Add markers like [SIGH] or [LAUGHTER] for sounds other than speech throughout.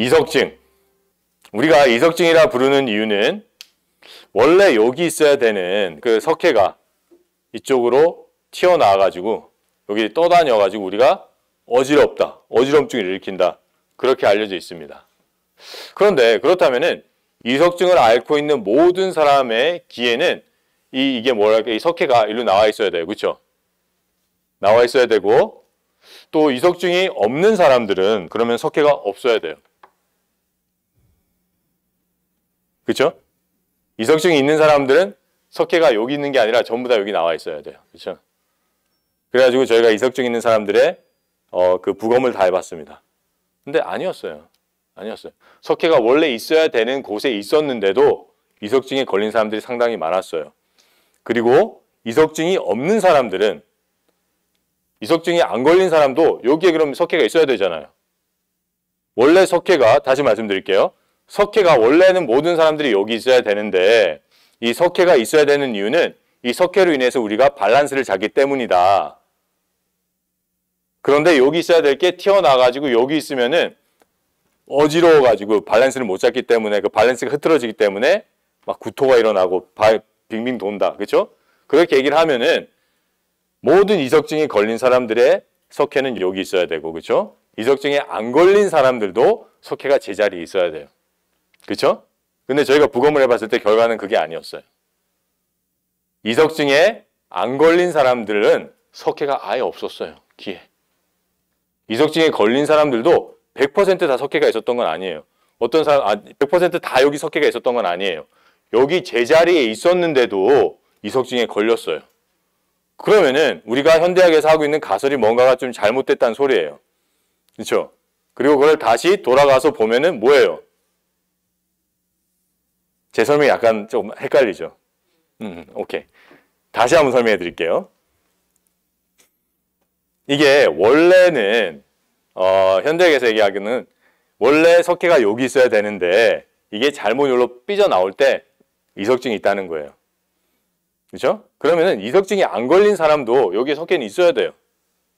이석증. 우리가 이석증이라 부르는 이유는 원래 여기 있어야 되는 그 석회가 이쪽으로 튀어나와 가지고 여기 떠다녀 가지고 우리가 어지럽다. 어지럼증을 일으킨다. 그렇게 알려져 있습니다. 그런데 그렇다면은 이석증을 앓고 있는 모든 사람의 귀에는 이 이게 뭐랄까 이 석회가 일로 나와 있어야 돼요. 그렇죠? 나와 있어야 되고 또 이석증이 없는 사람들은 그러면 석회가 없어야 돼요. 그렇죠? 이석증이 있는 사람들은 석회가 여기 있는 게 아니라 전부 다 여기 나와 있어야 돼요. 그렇죠? 그래가지고 저희가 이석증 있는 사람들의 어, 그 부검을 다 해봤습니다. 근데 아니었어요. 아니었어요. 석회가 원래 있어야 되는 곳에 있었는데도 이석증에 걸린 사람들이 상당히 많았어요. 그리고 이석증이 없는 사람들은 이석증이 안 걸린 사람도 여기에 그럼 석회가 있어야 되잖아요. 원래 석회가 다시 말씀드릴게요. 석회가 원래는 모든 사람들이 여기 있어야 되는데 이 석회가 있어야 되는 이유는 이 석회로 인해서 우리가 밸런스를 잡기 때문이다. 그런데 여기 있어야 될 게 튀어나와가지고 여기 있으면은 어지러워가지고 밸런스를 못 잡기 때문에 그 밸런스가 흐트러지기 때문에 막 구토가 일어나고 발 빙빙 돈다. 그렇죠? 그렇게 얘기를 하면은 모든 이석증이 걸린 사람들의 석회는 여기 있어야 되고 그렇죠? 이석증에 안 걸린 사람들도 석회가 제자리에 있어야 돼요. 그렇죠? 근데 저희가 부검을 해봤을 때 결과는 그게 아니었어요. 이석증에 안 걸린 사람들은 석회가 아예 없었어요. 귀에. 이석증에 걸린 사람들도 100%다 석회가 있었던 건 아니에요. 어떤 사람, 아, 100%다 여기 석회가 있었던 건 아니에요. 여기 제자리에 있었는데도 이석증에 걸렸어요. 그러면은 우리가 현대학에서 하고 있는 가설이 뭔가가 좀 잘못됐다는 소리예요. 그렇죠? 그리고 그걸 다시 돌아가서 보면은 뭐예요? 제 설명이 약간 좀 헷갈리죠? 음, 오케이. 다시 한번 설명해 드릴게요. 이게 원래는 어, 현대에서 얘기하기는 원래 석회가 여기 있어야 되는데 이게 잘못 여기로 삐져나올 때 이석증이 있다는 거예요. 그렇죠? 그러면은 이석증이 안 걸린 사람도 여기에 석회는 있어야 돼요.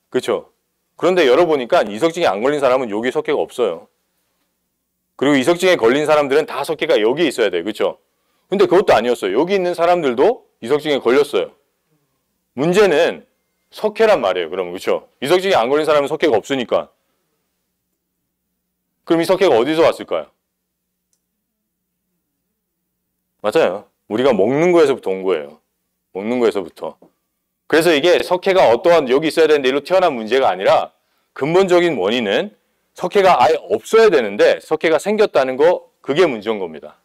그렇죠? 그런데 열어보니까 이석증이 안 걸린 사람은 여기 석회가 없어요. 그리고 이석증에 걸린 사람들은 다 석회가 여기 있어야 돼요. 그렇죠? 근데 그것도 아니었어요. 여기 있는 사람들도 이석증에 걸렸어요. 문제는 석회란 말이에요. 그러면 그렇죠? 이석증에 안 걸린 사람은 석회가 없으니까. 그럼 이 석회가 어디서 왔을까요? 맞아요. 우리가 먹는 거에서부터 온 거예요. 먹는 거에서부터. 그래서 이게 석회가 어떠한 여기 있어야 되는데 일로 튀어나온 문제가 아니라 근본적인 원인은 석회가 아예 없어야 되는데 석회가 생겼다는 거 그게 문제인 겁니다.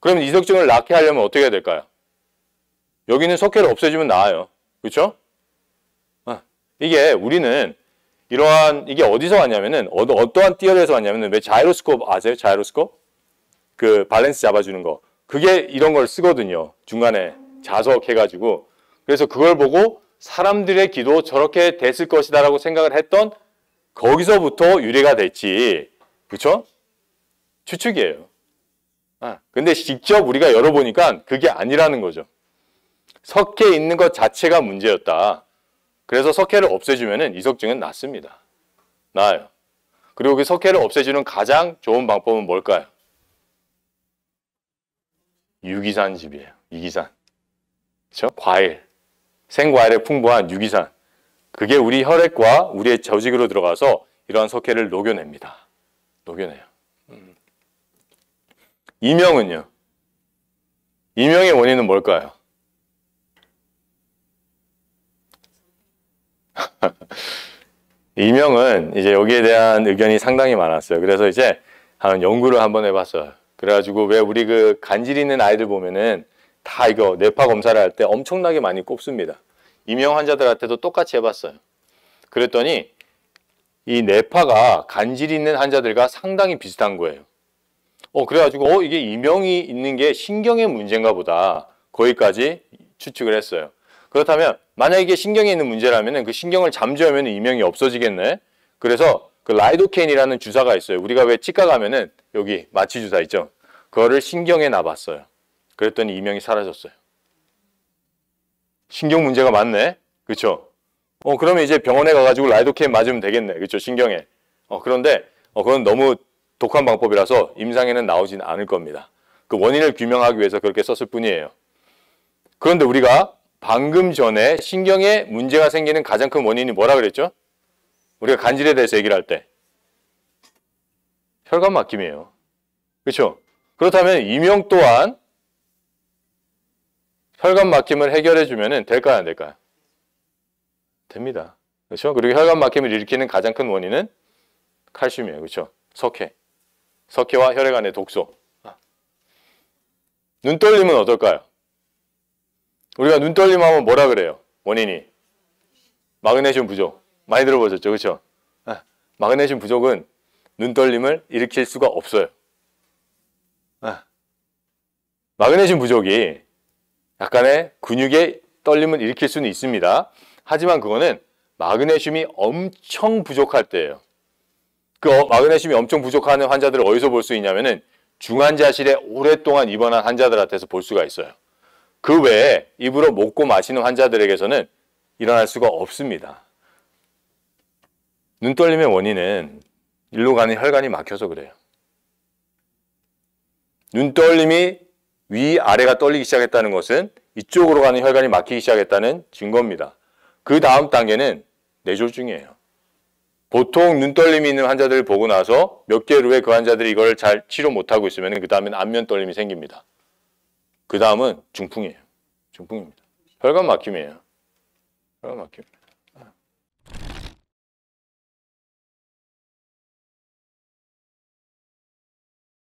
그러면 이석증을 낫게 하려면 어떻게 해야 될까요? 여기는 석회를 없애주면 나아요. 그렇죠? 아, 이게 우리는 이러한 이게 어디서 왔냐면은 어, 어떠한 띠어에서 왔냐면은 왜 자이로스코프 아세요? 자이로스코프? 그 밸런스 잡아주는 거. 그게 이런 걸 쓰거든요. 중간에 자석해가지고. 그래서 그걸 보고 사람들의 기도 저렇게 됐을 것이다라고 생각을 했던 거기서부터 유래가 됐지. 그렇죠? 추측이에요. 아, 근데 직접 우리가 열어보니까 그게 아니라는 거죠. 석회 있는 것 자체가 문제였다. 그래서 석회를 없애주면 이석증은 낫습니다. 나아요. 그리고 그 석회를 없애주는 가장 좋은 방법은 뭘까요? 유기산 집이에요. 유기산. 그렇죠? 과일. 생과일에 풍부한 유기산. 그게 우리 혈액과 우리의 저직으로 들어가서 이러한 석회를 녹여냅니다. 녹여내요. 음. 이명은요? 이명의 원인은 뭘까요? [LAUGHS] 이명은 이제 여기에 대한 의견이 상당히 많았어요. 그래서 이제 한 연구를 한번 해봤어요. 그래가지고 왜 우리 그 간질 있는 아이들 보면은 다 이거 뇌파 검사를 할 때 엄청나게 많이 꼽습니다. 이명 환자들한테도 똑같이 해봤어요. 그랬더니 이 뇌파가 간질 있는 환자들과 상당히 비슷한 거예요. 어 그래가지고 어 이게 이명이 있는 게 신경의 문제인가 보다 거기까지 추측을 했어요. 그렇다면 만약 이게 신경에 있는 문제라면 그 신경을 잠재우면 이명이 없어지겠네. 그래서 그 라이도케인이라는 주사가 있어요. 우리가 왜 치과 가면은 여기 마취 주사 있죠. 그거를 신경에 놔봤어요. 그랬더니 이명이 사라졌어요. 신경 문제가 많네. 그렇죠? 어 그러면 이제 병원에 가가지고 라이도케인 맞으면 되겠네. 그렇죠? 신경에. 어 그런데 어 그건 너무 독한 방법이라서 임상에는 나오진 않을 겁니다. 그 원인을 규명하기 위해서 그렇게 썼을 뿐이에요. 그런데 우리가 방금 전에 신경에 문제가 생기는 가장 큰 원인이 뭐라 그랬죠? 우리가 간질에 대해서 얘기를 할 때. 혈관 막힘이에요. 그렇죠? 그렇다면 이명 또한 혈관 막힘을 해결해 주면 될까요, 안 될까요? 됩니다. 그렇죠? 그리고 혈관 막힘을 일으키는 가장 큰 원인은 칼슘이에요. 그렇죠? 석회. 석회와 혈액 안의 독소. 눈 떨림은 어떨까요? 우리가 눈 떨림 하면 뭐라 그래요? 원인이 마그네슘 부족. 많이 들어보셨죠? 그렇죠? 아, 마그네슘 부족은 눈 떨림을 일으킬 수가 없어요. 아, 마그네슘 부족이 약간의 근육의 떨림을 일으킬 수는 있습니다. 하지만 그거는 마그네슘이 엄청 부족할 때예요. 그 어- 마그네슘이 엄청 부족한 환자들을 어디서 볼 수 있냐면은 중환자실에 오랫동안 입원한 환자들한테서 볼 수가 있어요. 그 외에 입으로 먹고 마시는 환자들에게서는 일어날 수가 없습니다. 눈 떨림의 원인은 일로 가는 혈관이 막혀서 그래요. 눈 떨림이 위 아래가 떨리기 시작했다는 것은 이쪽으로 가는 혈관이 막히기 시작했다는 증거입니다. 그 다음 단계는 뇌졸중이에요. 보통 눈 떨림이 있는 환자들을 보고 나서 몇 개월 후에 그 환자들이 이걸 잘 치료 못하고 있으면 그 다음엔 안면 떨림이 생깁니다. 그 다음은 중풍이에요. 중풍입니다. 혈관 막힘이에요. 혈관 막힘.